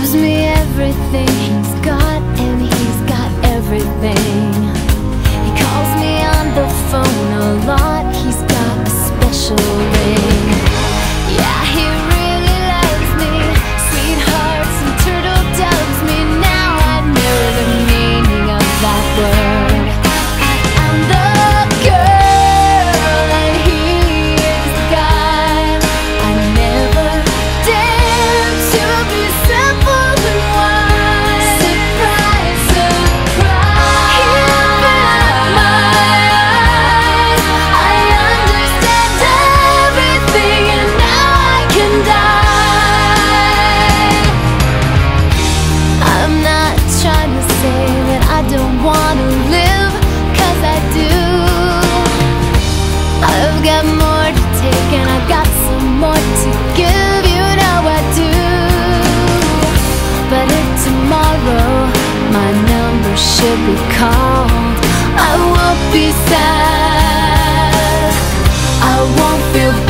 gives me everything he's got. say that I don't wanna live Cause I do. I've got more to take and I've got some more to give. You know I do. But if tomorrow my number should be called I won't be sad. I won't feel